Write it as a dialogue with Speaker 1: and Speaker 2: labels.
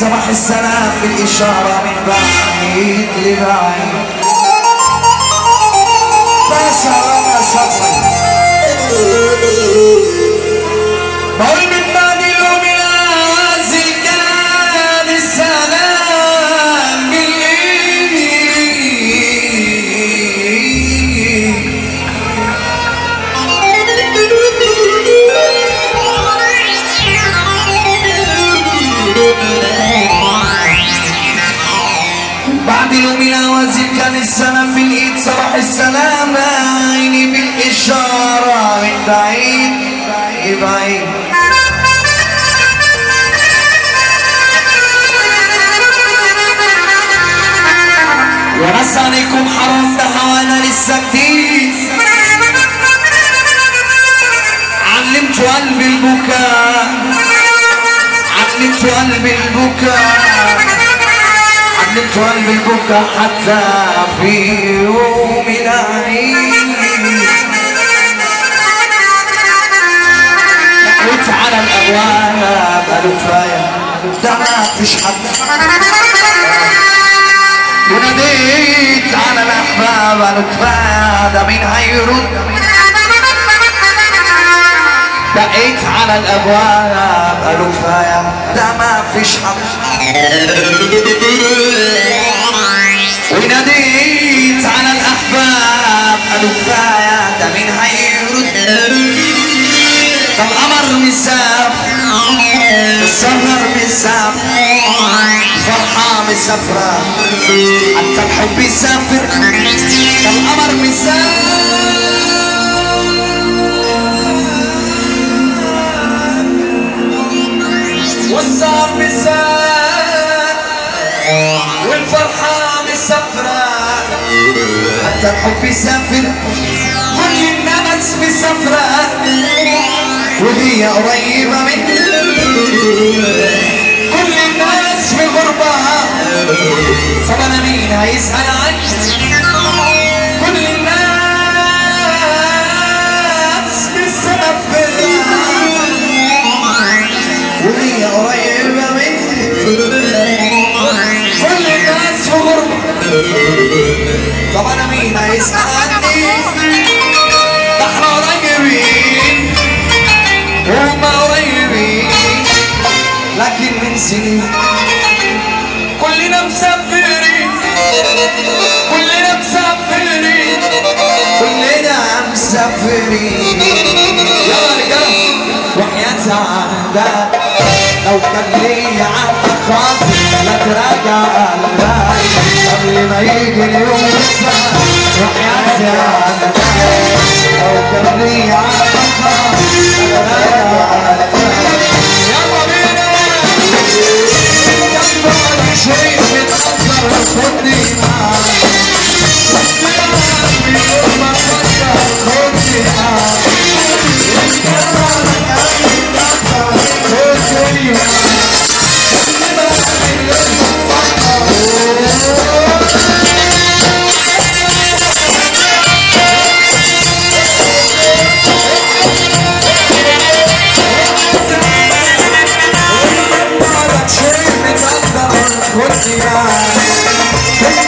Speaker 1: صباح السلام بالإشارة من بعيد لبعيد. بس أنا صبري اليوم العوازل كان السلام بالإيد صباح السلام عيني بالإشارة. من بعيد لبعيد يا ناس عليكم حرام ده هوانا لسه جديد علمت قلبي البكاء. علمت قلبي البكاء. البكاء حتى في يوم العيد دعوت على الابواب قالوا كفايه ده ما فيش حد وناديت على الأحباب قالوا كفايه ده مين هيرد دقيت على الابواب قالوا كفايه ده ما فيش حد السهر مسافر فرحة مسافرة حتى الحب يسافر. ده القمر مسافر والسهر مسافر والفرحة مسافرة حتى الحب يسافر. كل الناس مسافرة وهي قريبة مني طب أنا مين هيسأل عني كل الناس مسافرة وهي قريبة مني. كل الناس في غربة طب أنا مين هيسأل عني ده إحنا قريبين هما قريبين لكن من مسافرين. كلنا مسافرين. كلنا مسافرين. يلا رجال وحياة عندك لو كان لي عندك خاطر لا تراجع قلبك قبل ما يجي اليوم السهر وحياة عندك لو كان لي عندك خاطر What's the